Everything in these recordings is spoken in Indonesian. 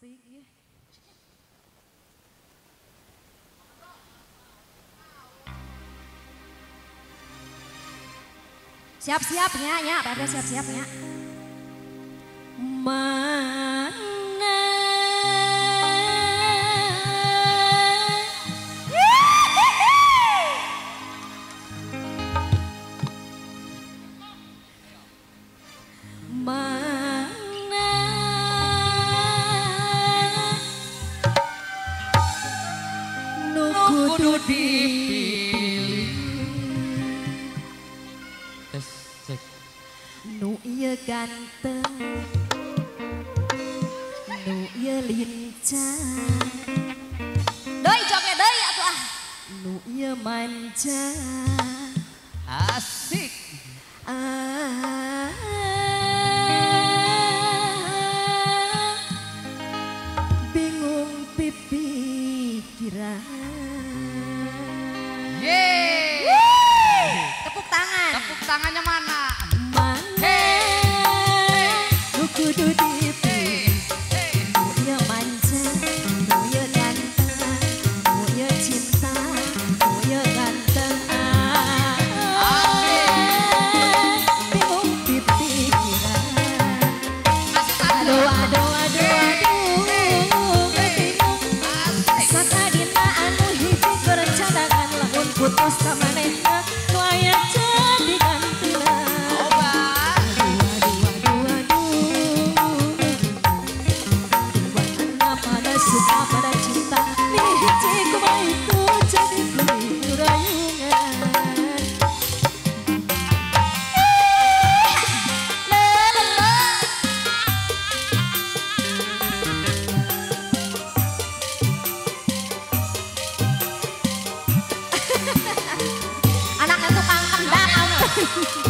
cantik ya. Ya. Mana Mana kudu dipilih Tes cek. Nu iya ganteng Nu iya lincah Doi joget doi atuh ah Nu iya manja Asik. ah Goodie. Thank you.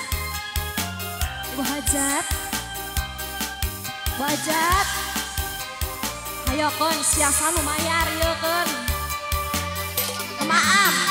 Buah hajat Ayo kon siasa nu mayar ieu kon Maaf